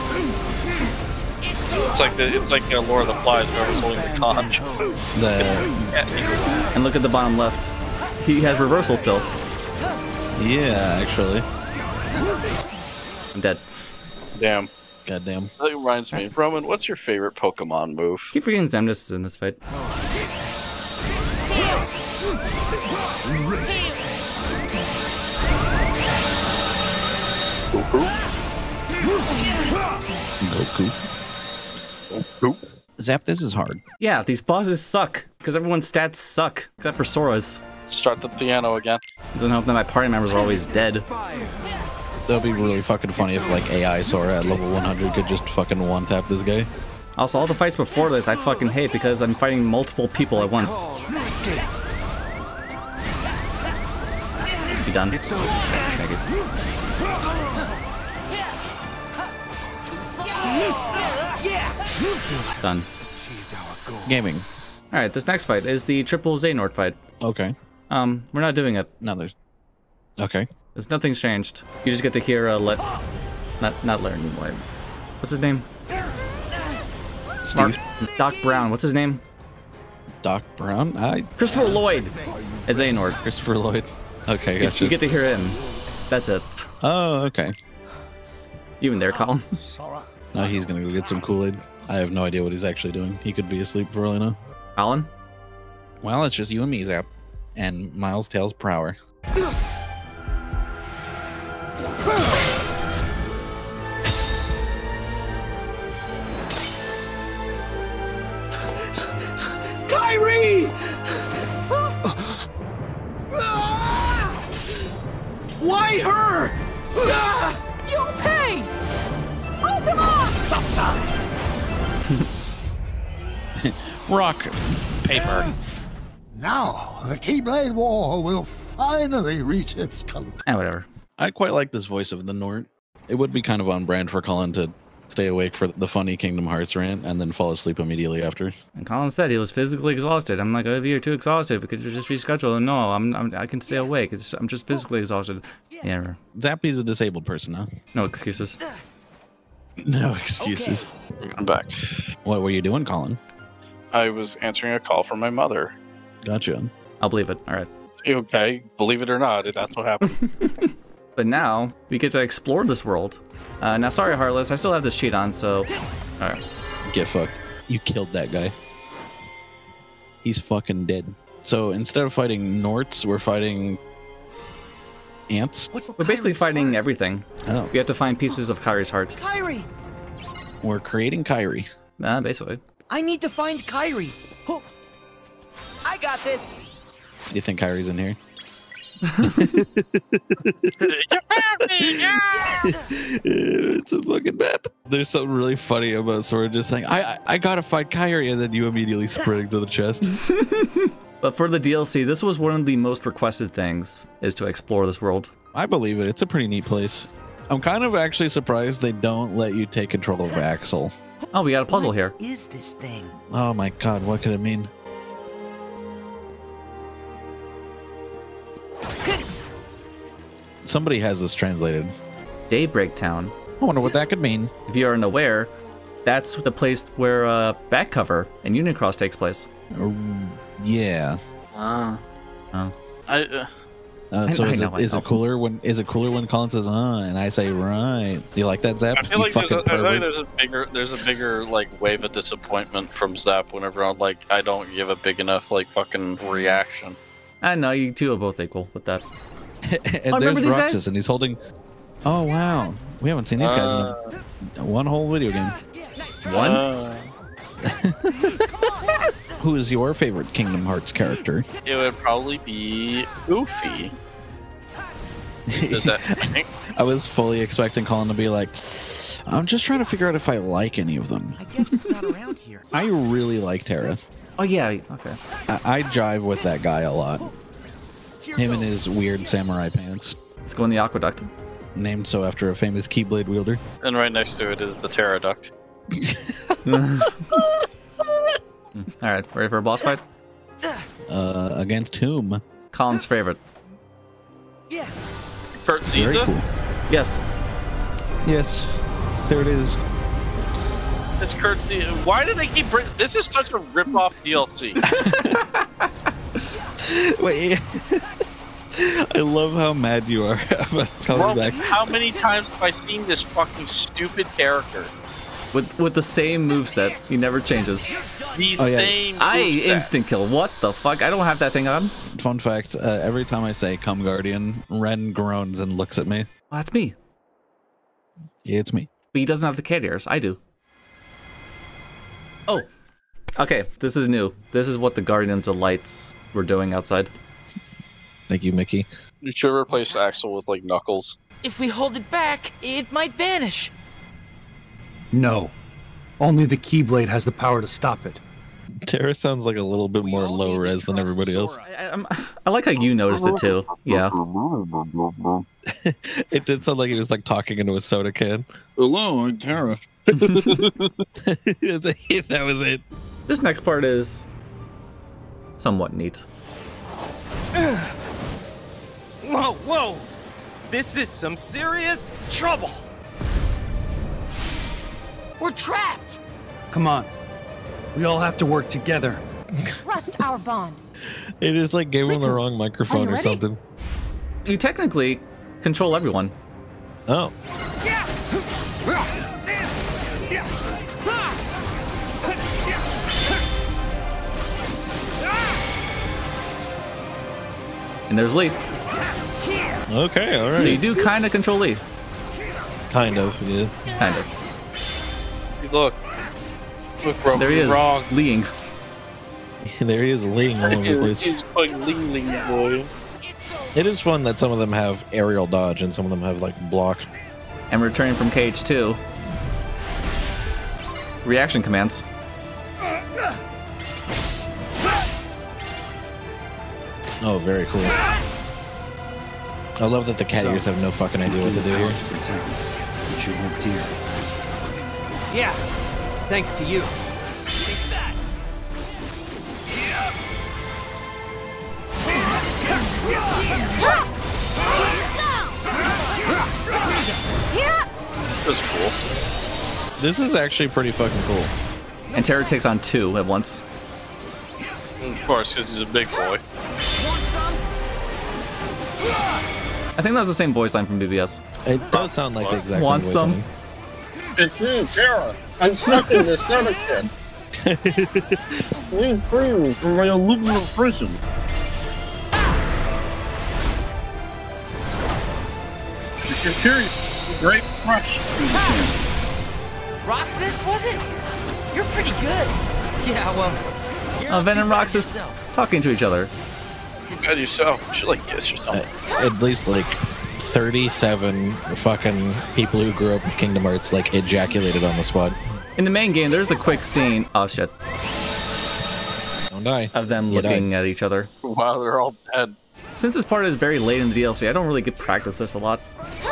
It's like the it's like uh, Lord of the Flies, whoever's holding the conch. The And look at the bottom left. He has reversal still. yeah, actually. I'm dead. Damn. Goddamn. That reminds me, Roman. What's your favorite Pokemon move? Keep forgetting Xemnas is in this fight. Goku. Zap, this is hard. Yeah, these bosses suck because everyone's stats suck except for Sora's. Start the piano again. Doesn't help that my party members are always dead. That'd be really fucking funny if like AI Sora at level 100 could just fucking one tap this guy. Also, all the fights before this I fucking hate because I'm fighting multiple people at once. You done? Thank you. Done. Gaming. All right, this next fight is the triple Xehanort fight. Okay. Um, we're not doing it. No, there's. Okay. There's nothing's changed. You just get to hear uh, let, not not learn. What, what's his name? Steve. Mark- Doc Brown. What's his name? Doc Brown? I. Christopher Lloyd as Xehanort. Christopher Lloyd. Okay, You- gotcha. You get to hear him. That's it. Oh, okay. You in there, Colin? Now he's gonna go get some Kool Aid. I have no idea what he's actually doing. He could be asleep for all I know. Colin? Well, it's just you and me, Zap. And Miles Tails per hour. Rock, paper. Now, the Keyblade War will finally reach its conclusion. Eh, whatever. I quite like this voice of the Nort. It would be kind of on brand for Colin to stay awake for the funny Kingdom Hearts rant and then fall asleep immediately after. And Colin said he was physically exhausted. I'm like, oh, if you're too exhausted, we could just reschedule. And no, I'm, I'm I can stay awake. It's, I'm just physically exhausted. Yeah, Zappy's a disabled person, huh? no excuses. (laughs) No excuses. I'm back. What were you doing, Colin? I was answering a call from my mother. Gotcha. I'll believe it. All right. Okay, believe it or not, that's what happened. (laughs) But now we get to explore this world. Uh, now, sorry, Heartless, I still have this cheat on, so. All right. Get fucked. You killed that guy. He's fucking dead. So instead of fighting Norts, we're fighting ants. We're basically fighting everything. Oh. We have to find pieces of Kairi's heart. Kairi! We're creating Kairi. Uh, basically. I need to find Kairi. Oh, I got this. Do you think Kairi's in here? (laughs) it's a fucking map. There's something really funny about Sora just saying, I, I, I gotta find Kairi, and then you immediately sprinting to the chest. (laughs) But for the DLC, this was one of the most requested things, is to explore this world. I believe it. It's a pretty neat place. I'm kind of actually surprised they don't let you take control of Axel. Oh, we got a puzzle here. Is this thing? Oh my god, what could it mean? Somebody has this translated. Daybreak Town. I wonder what that could mean. If you aren't aware, that's the place where uh, back cover and Union Cross takes place. Oh, yeah. Ah. Oh. I, uh, Uh, so I is, it, I is know. it cooler when is it cooler when Colin says uh and I say right? You like that Zap? I feel you like there's a, feel like there's a bigger there's a bigger like wave of disappointment from Zap whenever I'm like I don't give a big enough like fucking reaction. I know, you two are both equal with that. (laughs) and Oh, there's remember these Roxas guys? and he's holding. Oh wow, we haven't seen these guys Uh, in a, one whole video game. One? uh, (laughs) Who is your favorite Kingdom Hearts character? it would probably be Goofy. Does that (laughs) I was fully expecting Colin to be like, I'm just trying to figure out if I like any of them. I guess it's not around here. (laughs) I really like Terra. Oh, yeah, okay. I, I jive with that guy a lot. Him and his weird samurai pants, Let's go in the aqueduct. named so after a famous Keyblade wielder. and right next to it is the Terra duct. (laughs) All right, ready for a boss fight? Uh, against whom? Colin's favorite. Kurt Very Zisa? cool. Yes. Yes, there it is. It's Kurt Zisa. Why do they keep bring- This is such a rip-off DLC. (laughs) Wait, (laughs) I love how mad you are (laughs) about coming Bro, back. how many times have I seen this fucking stupid character? With with the same moveset, he never changes. The Oh, yeah. same. I moveset. instant kill. What the fuck? I don't have that thing on. Fun fact: uh, every time I say "Come Guardian," Ren groans and looks at me. Oh, that's me. Yeah, it's me. But he doesn't have the cat ears. I do. Oh. Okay, this is new. This is what the Guardians of Lights were doing outside. Thank you, Mickey. You should replace Axel with like Knuckles. If we hold it back, it might vanish. No. Only the Keyblade has the power to stop it. Terra sounds like a little bit more low res than everybody else. I, I'm- I like how you noticed it too. Yeah. (laughs) It did sound like he was like talking into a soda can. Hello, I'm Tara. (laughs) (laughs) that was it. This next part is somewhat neat. Whoa, whoa! This is some serious trouble. We're trapped. Come on. We all have to work together. Trust our bond. They just like gave him the wrong microphone or something. You technically control everyone. Oh. And there's Lea. Okay, all right. So you do kind of control Lea. Kind of, yeah. Kind of. Look. Look, bro. There he is. Wrong. Leeing. (laughs) there he is, leaning all over the place. He's fucking Ling Ling boy. It is fun that some of them have aerial dodge and some of them have like block. And returning from KH2. Reaction commands. Oh, very cool. I love that the cat ears have no fucking idea what to do here. Yeah, thanks to you. That's cool. This is actually pretty fucking cool. And Terra takes on two at once. Of course, because he's a big boy. I think that's the same voice line from BBS. It does sound like the exact Want same some? voice. It's you, Tara. I'm stuck in this soda can. Please free me from my aluminum prison. If you're curious, great crush. Roxas, was it? You're pretty good. Yeah, well. You're Uh, Ven and Roxas talking to each other. You got yourself. You should like kiss yourself. At least like 37 fucking people who grew up with Kingdom Hearts like ejaculated on the spot. In the main game, there's a quick scene. Oh shit. Don't die. Of them You looking at each other. Wow, they're all dead. Since this part is very late in the DLC, I don't really get practice this a lot.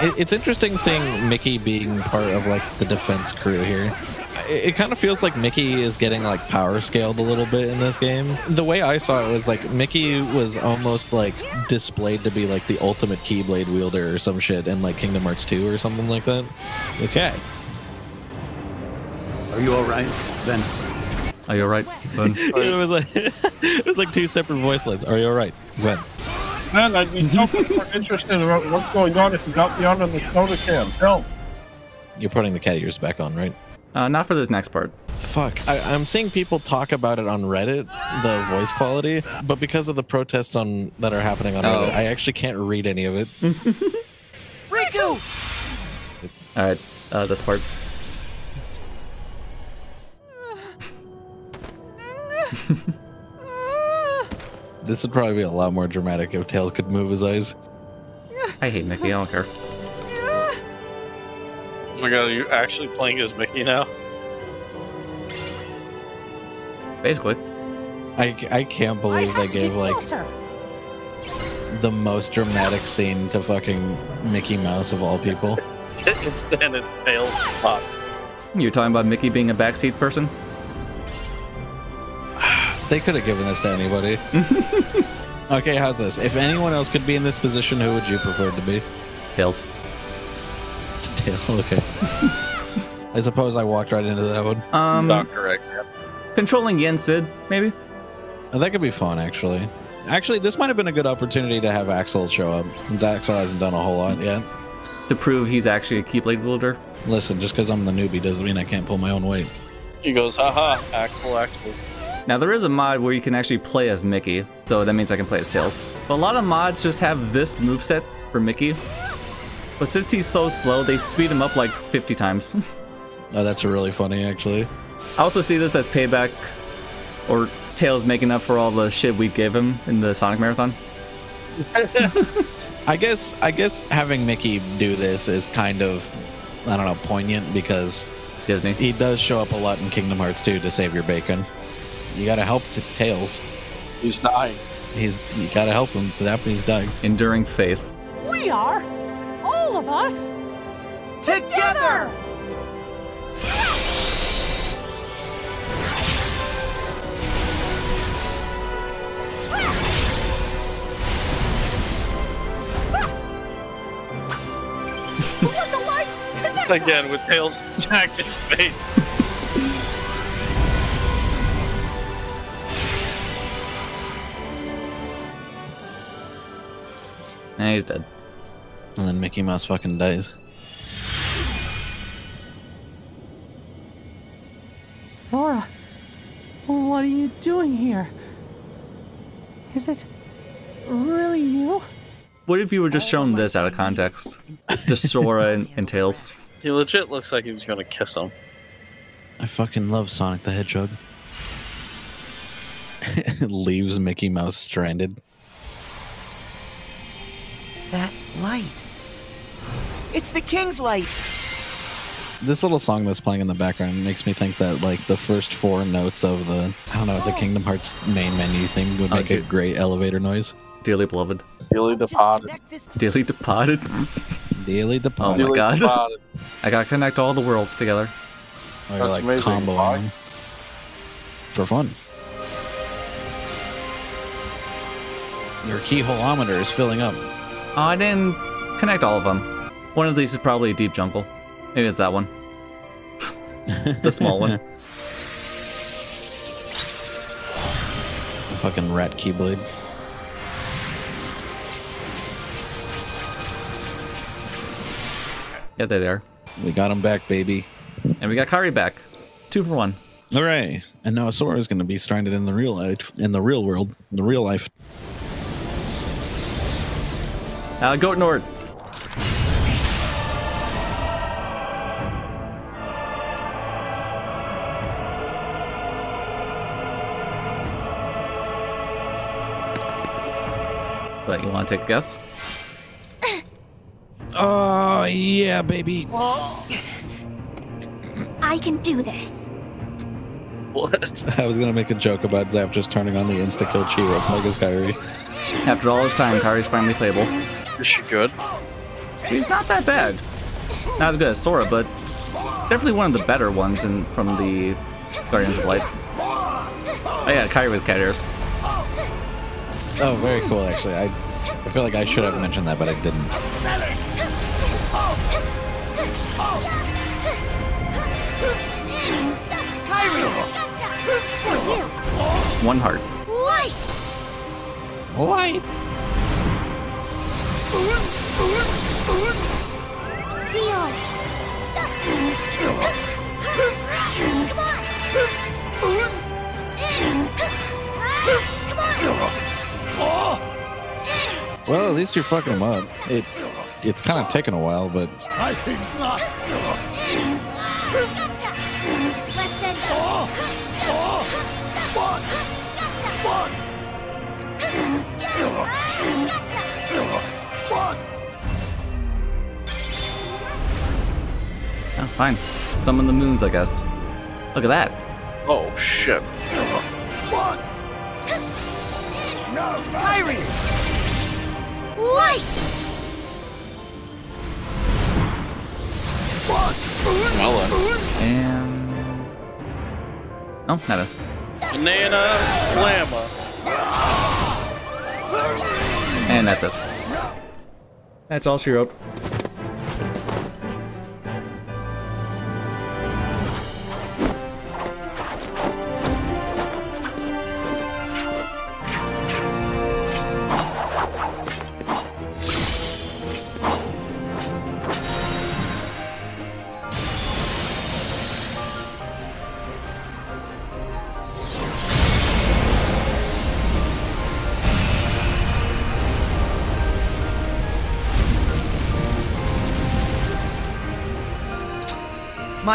It, it's interesting seeing Mickey being part of like the defense crew here. It, it kind of feels like Mickey is getting like power scaled a little bit in this game. The way I saw it was like Mickey was almost like displayed to be like the ultimate Keyblade wielder or some shit in like Kingdom Hearts 2 or something like that. Okay. Are you alright, Ven? Are you alright, Ven? (laughs) it was like (laughs) it was like two separate voice lines. Are you alright? Ven? Man, I'd be so more interested in what's going on if you got me out of the soda can. Help. You're putting the cat ears back on, right? Uh, not for this next part. Fuck. I, I'm seeing people talk about it on Reddit, the voice quality, but because of the protests on that are happening on Oh. Reddit, I actually can't read any of it. (laughs) Riku! Alright, uh, this part. This would probably be a lot more dramatic if Tails could move his eyes. I hate Mickey, I don't care. Oh my god, are you actually playing as Mickey now? Basically. I, I can't believe they gave like the most dramatic scene to fucking Mickey Mouse of all people. (laughs) it's been its tail spot. You're talking about Mickey being a backseat person? They could have given this to anybody. (laughs) okay, how's this? If anyone else could be in this position, who would you prefer to be? Tails. (laughs) Tail, okay. (laughs) I suppose I walked right into that one. Um, Not correct. controlling Yen Sid, maybe? Oh, that could be fun, actually. Actually, this might have been a good opportunity to have Axel show up, since Axel hasn't done a whole lot yet. To prove he's actually a Keyblade wielder. Listen, just because I'm the newbie doesn't mean I can't pull my own weight. He goes, haha, Axel, Axel. Now there is a mod where you can actually play as Mickey, so that means I can play as Tails. But a lot of mods just have this moveset for Mickey. But since he's so slow, they speed him up like 50 times. (laughs) Oh, that's really funny, actually. I also see this as payback, or Tails making up for all the shit we gave him in the Sonic Marathon. (laughs) I guess I guess having Mickey do this is kind of I don't know poignant because Disney he does show up a lot in Kingdom Hearts 2 to save your bacon. You gotta help the Tails. He's dying. He's you gotta help him. That he's dying. Enduring faith. We are, all of us, together! Let the light (laughs) connect Again, with Tails jacked in face. Nah, he's dead. And then Mickey Mouse fucking dies. Sora, what are you doing here? Is it really you? What if you were just oh shown this out of context? Just Sora and, and Tails. He legit looks like he's gonna kiss him. I fucking love Sonic the Hedgehog. (laughs) Leaves Mickey Mouse stranded. That light. It's the king's light. This little song that's playing in the background makes me think that like the first four notes of the I don't know the oh. Kingdom Hearts main menu thing would Oh, make a great elevator noise. Dearly beloved. Dearly departed. Dearly departed. Daily Oh my god. departed. (laughs) I gotta connect all the worlds together. Oh, or That's like amazing. comboing Why? them. For fun. Your keyholeometer is filling up. Oh, I didn't connect all of them. One of these is probably a deep jungle. Maybe it's that one. the small one. (laughs) Fucking rat keyblade. Yeah, there they are. We got him back, baby. And we got Kairi back. Two for one. Hooray! And now Sora is going to be stranded in the real life, in the real world, the real life. Uh, GoatNort. But you want to take a guess? Oh yeah, baby. I can do this. What? (laughs) I was gonna make a joke about Zap just turning on the insta kill chi with Megas Kairi. After all this time, Kairi's finally playable. Is she good? She's not that bad. Not as good as Sora, but definitely one of the better ones in from the Guardians of Light. Oh yeah, Kairi with cat ears. (laughs) Oh, very cool. Actually, I, I feel like I should have mentioned that, but I didn't. One heart. Light! Light. Heal. Well, at least you're fucking him up. It, it's kind of taken a while, but I think not. Gotcha. Let's end Oh, oh, what? What? What? Oh, fine. Summon the moons, I guess. Look at that. Oh shit. What? No, Kairi! Light! What? Well uh, And oh, nada. Banana slammer. And that's it. That's all she wrote.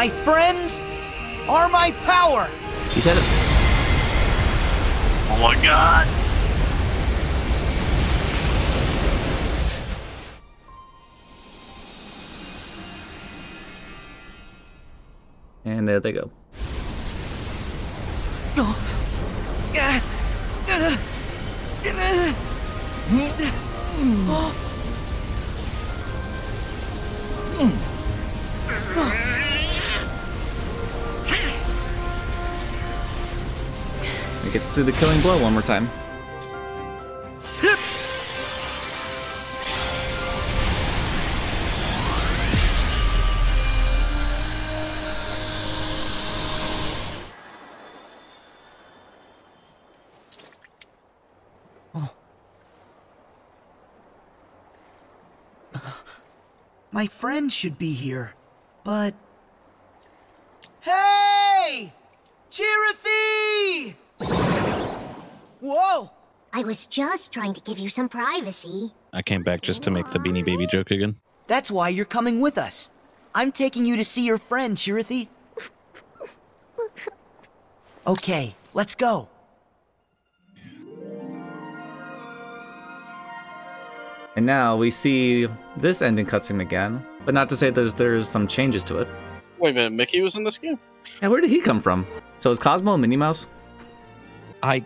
My friends are my power. He said it. Oh my god! And there they go. We get to see the killing blow one more time. Oh. My friend should be here, but... Hey! Chirithy! Whoa! I was just trying to give you some privacy. I came back just to make the Beanie Baby joke again. That's why you're coming with us. I'm taking you to see your friend, Chirithy. Okay, let's go. And now we see this ending cutscene again, but not to say there's there's some changes to it. Wait a minute, Mickey was in this game? Yeah, where did he come from? So is Cosmo a Minnie Mouse? I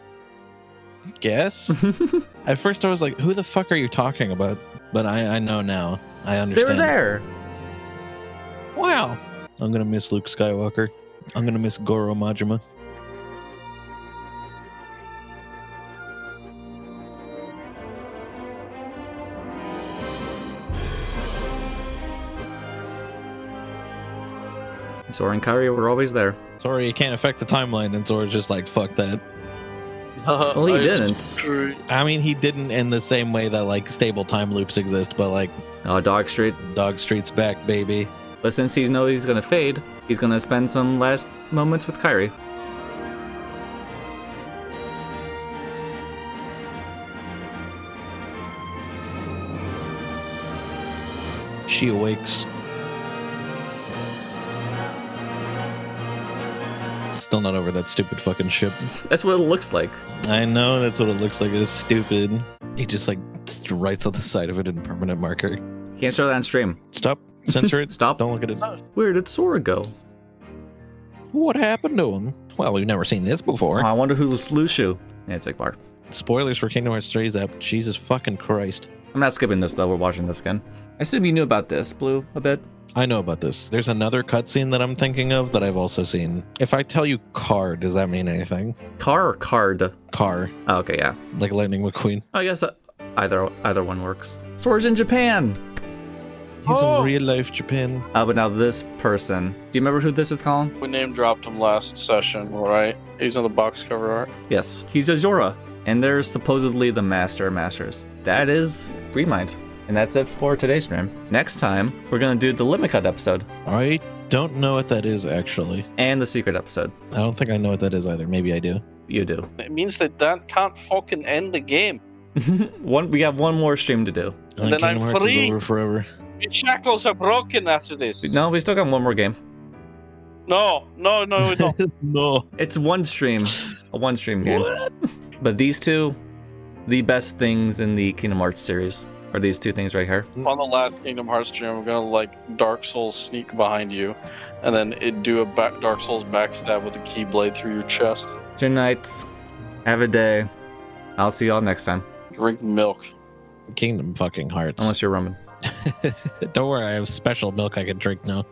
guess. (laughs) At first, I was like, "Who the fuck are you talking about?" But I, I know now. I understand. They were there. Wow. I'm gonna miss Luke Skywalker. I'm gonna miss Goro Majima. Sora and Kairi were always there. Sorry, you can't affect the timeline, and Sora's just like, "Fuck that." (laughs) Well, he didn't. I mean, he didn't in the same way that like stable time loops exist, but like, Oh, Dog Street. Dog Street's back, baby. But since he knows he's gonna fade, he's gonna spend some last moments with Kairi. She awakes. Still not over that stupid fucking ship. That's what it looks like. I know that's what it looks like. It's stupid. He just like writes on the side of it in permanent marker. Can't show that on stream. Stop. Censor it. (laughs) Stop. Don't look at it. Where did Sora go? What happened to him? Well, we've never seen this before. Oh, I wonder who's Luxu. Yeah, it's like Bar. Spoilers for Kingdom Hearts 3's up. Jesus fucking Christ. I'm not skipping this though. We're watching this again. I assume you knew about this, Blue, a bit. I know about this. There's another cutscene that I'm thinking of that I've also seen. If I tell you car, does that mean anything? Car or card? Car. Oh, okay, yeah. Like Lightning McQueen. I guess that either either one works. Swords in Japan. He's Oh. in real life Japan. Uh, but now this person. Do you remember who this is, Colin? We name dropped him last session, right? He's on the box cover art. Yes, he's Yozora, and they're supposedly the Master Masters. That is Greenmind. And that's it for today's stream. Next time, we're gonna do the Limit Cut episode I don't know what that is actually. and the secret episode. I don't think I know what that is either. Maybe I do. You do. It means that that can't fucking end the game. (laughs) one, we have one more stream to do. And Then I'm Kingdom Hearts free. is over forever. Your shackles are broken after this. No, we still got one more game. No, no, no, we don't. (laughs) no. It's one stream, a one stream game. But these two, the best things in the Kingdom Hearts series are these two things right here. Mm. On the last Kingdom Hearts stream, I'm gonna like Dark Souls sneak behind you, and then it do a back Dark Souls backstab with a keyblade through your chest. Good night. Have a day. I'll see y'all next time. Drink milk. Kingdom fucking Hearts. Unless you're Roman. (laughs) Don't worry, I have special milk I can drink now.